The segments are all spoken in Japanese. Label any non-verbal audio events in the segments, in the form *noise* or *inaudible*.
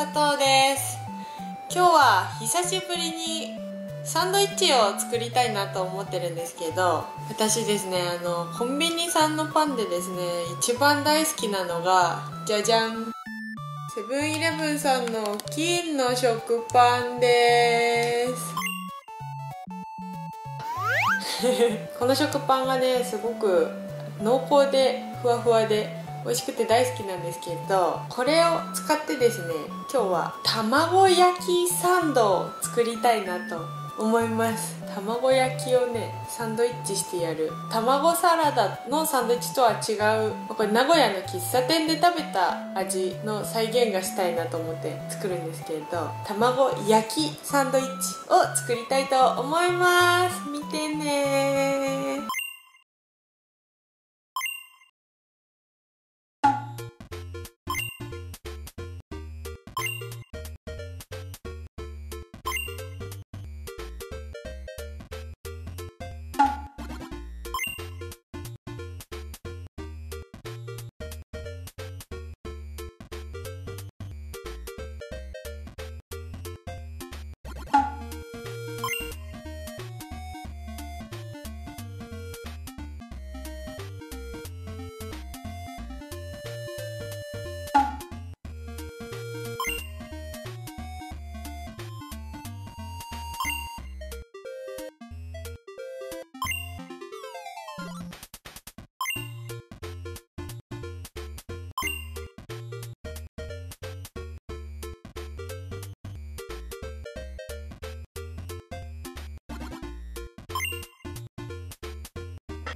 佐藤です。今日は久しぶりにサンドイッチを作りたいなと思ってるんですけど私ですねあのコンビニさんのパンでですね一番大好きなのがじゃじゃんセブンイレブンさんの金の食パンです。*laughs* この食パンがねすごく濃厚でふわふわで美味しくて大好きなんですけどこれを使ってですね今日は卵焼きサンドを作りたいなと思います。卵焼きをねサンドイッチしてやる。卵サラダのサンドイッチとは違うこれ名古屋の喫茶店で食べた味の再現がしたいなと思って作るんですけれど卵焼きサンドイッチを作りたいと思います。見てね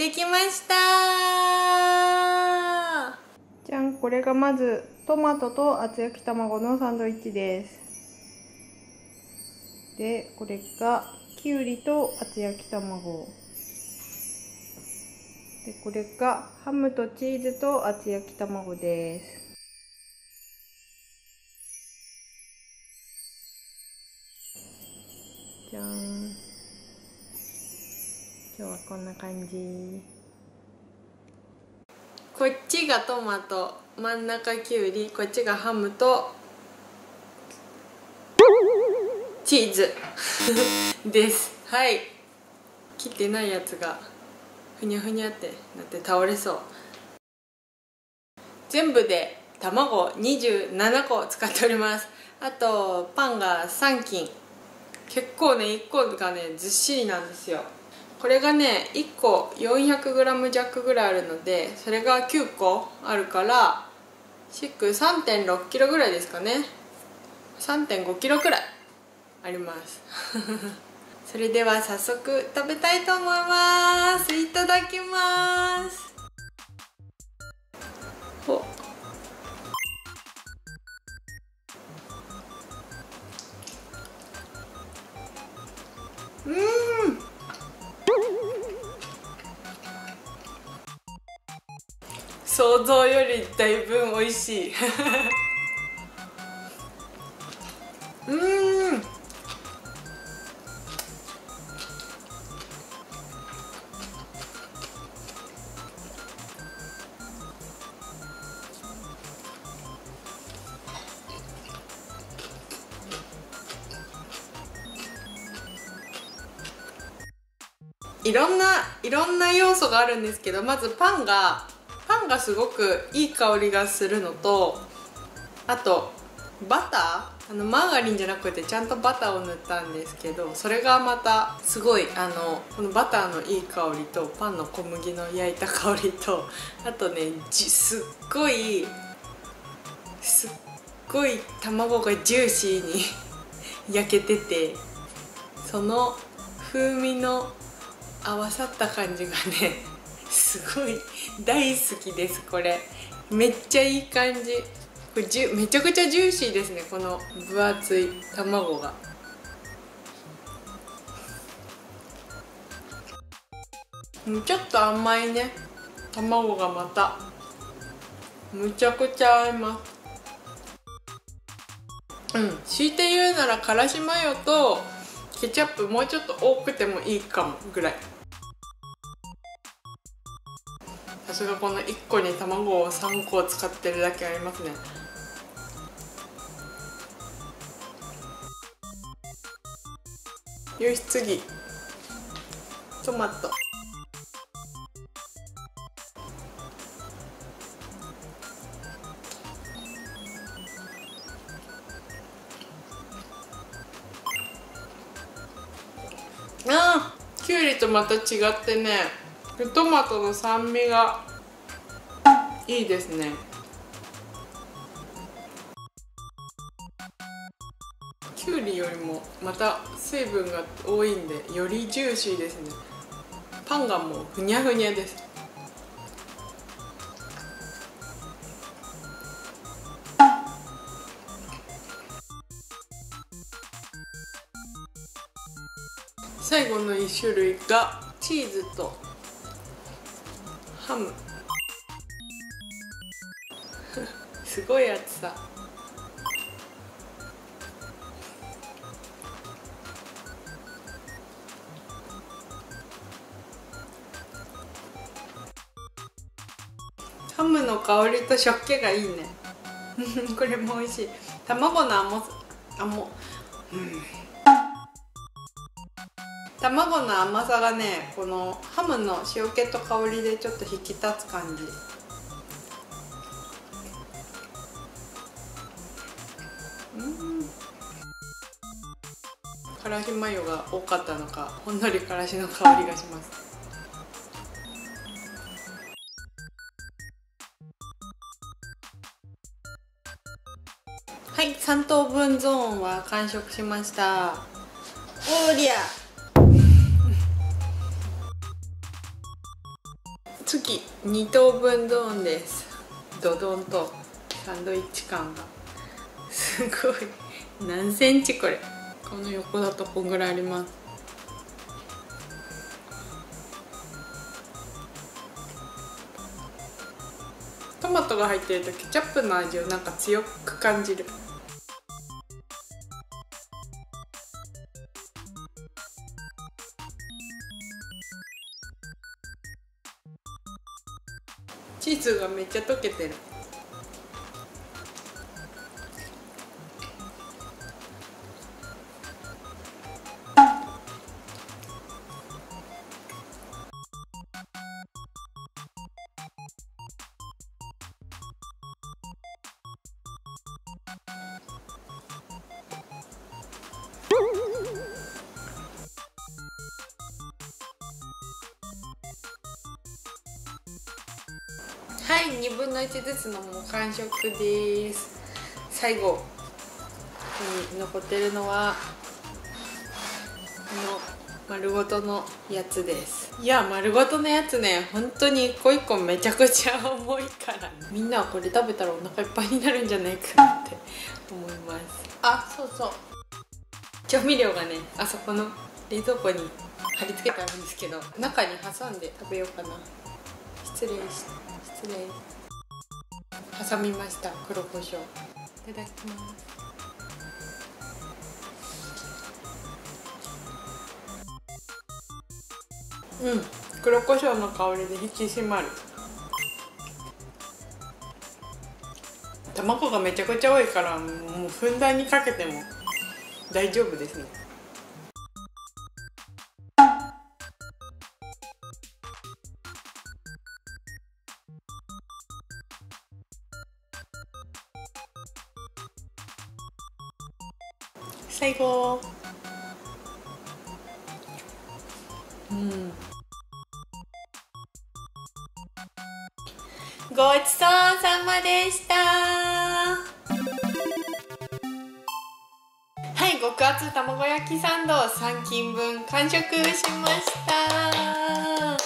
できました。じゃんこれがまずトマトと厚焼き卵のサンドイッチです。でこれがきゅうりと厚焼き卵。でこれがハムとチーズと厚焼き卵です。じゃん。今日はこんな感じ。こっちがトマト真ん中きゅうりこっちがハムとチーズ。*laughs* です。はい。切ってないやつがふにゃふにゃってなって倒れそう。全部で卵27個使っております。あとパンが3斤。結構ね1個がねずっしりなんですよ。これがね1個 400g 弱ぐらいあるのでそれが9個あるから約 3.6kg ぐらいですかね。3.5kg くらいあります。*laughs* それでは早速食べたいと思います。いただきます。想像よりだいぶ美味しい。うん。いろんないろんな要素があるんですけどまずパンががすごくいい香りがするのとあとバターあのマーガリンじゃなくてちゃんとバターを塗ったんですけどそれがまたすごいあのこのバターのいい香りとパンの小麦の焼いた香りとあとねすっごいすっごい卵がジューシーに *laughs* 焼けててその風味の合わさった感じがねすごい大好きですこれ。めっちゃいい感じ。これじゅめちゃくちゃジューシーですねこの分厚い卵が。ちょっと甘いね。卵がまた。むちゃくちゃ合います。うん強いて言うならからしマヨとケチャップもうちょっと多くてもいいかもぐらい。すがこの1個に卵を3個使ってるだけありますね。よし次。トマト。あー。きゅうりとまた違ってねトマトの酸味がいいですね。きゅうりよりもまた水分が多いんでよりジューシーですね。パンがもうふにゃふにゃです。最後の1種類がチーズとハム。すごい厚さ。ハムの香りと食気がいいね。*laughs* これも美味しい。卵の甘さあもう、うん。卵の甘さがねこのハムの塩気と香りでちょっと引き立つ感じ。からしマヨが多かったのかほんのりからしの香りがします。はい3等分ゾーンは完食しました。おーりゃ。*laughs* 次2等分ゾーンです。ドドンとサンドイッチ感が。すごい。何センチこれこの横だとこんぐらいあります。トマトが入ってるとケチャップの味をなんか強く感じる。チーズがめっちゃ溶けてる。い2分の1ずつのもう完食です。最後に残ってるのはこの丸ごとのやつです。いや丸ごとのやつね本当に一個一個めちゃくちゃ重いから。みんなはこれ食べたらお腹いっぱいになるんじゃないかなって思います。あそうそう。調味料がねあそこの冷蔵庫に貼り付けてあるんですけど中に挟んで食べようかな。失礼し失礼挟みました黒胡椒いただきますうん。黒胡椒の香りで引き締まる。卵がめちゃくちゃ多いからもうふんだんにかけても大丈夫ですね。最後。うん。ごちそうさまでした。はい極厚卵焼きサンド3斤分完食しました。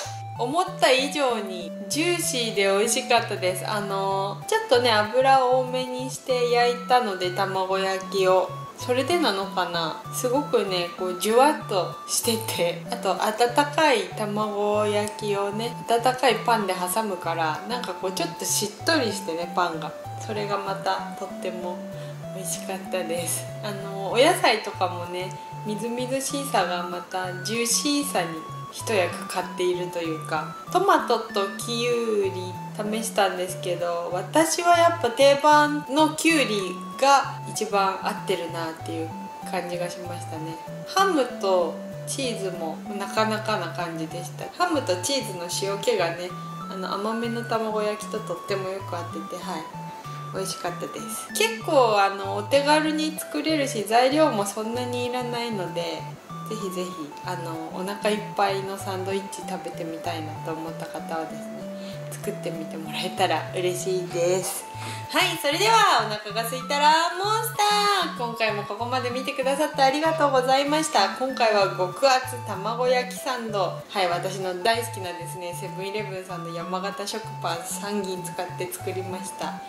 思った以上にジューシーで美味しかったです。あのちょっとね油多めにして焼いたので卵焼きを。それでなのかな？すごくねこうじゅわっとしてて。あと温かい卵焼きをね温かいパンで挟むからなんかこうちょっとしっとりしてねパンが。それがまたとっても美味しかったです。あのお野菜とかもねみずみずしいさがまたジューシーさに一役買っているというかトマトとキュウリ試したんですけど私はやっぱ定番のキュウリが一番合ってるなっていう感じがしましたね。ハムとチーズもなかなかな感じでした。ハムとチーズの塩気がねあの甘めの卵焼きととってもよく合っててはい。美味しかったです。結構あのお手軽に作れるし材料もそんなにいらないのでぜひぜひあのお腹いっぱいのサンドイッチ食べてみたいなと思った方はですね作ってみてもらえたら嬉しいです。はいそれではお腹が空いたらモンスター。今回もここまで見てくださってありがとうございました。今回は極厚卵焼きサンド。はい私の大好きなですねセブンイレブンさんの山形食パン3銀使って作りました。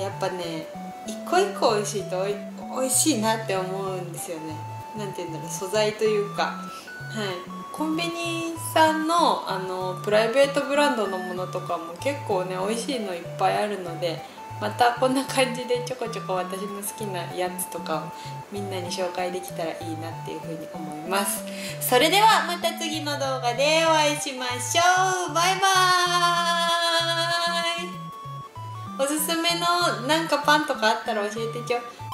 やっぱね一個一個美味しいと美味しいなって思うんですよね。なんて言うんだろう素材というか、はい、コンビニさんのあのプライベートブランドのものとかも結構ね美味しいのいっぱいあるのでまたこんな感じでちょこちょこ私の好きなやつとかをみんなに紹介できたらいいなっていうふうに思います。それではまた次の動画でお会いしましょう。バイバーイ。おすすめのなんかパンとかあったら教えてちょ。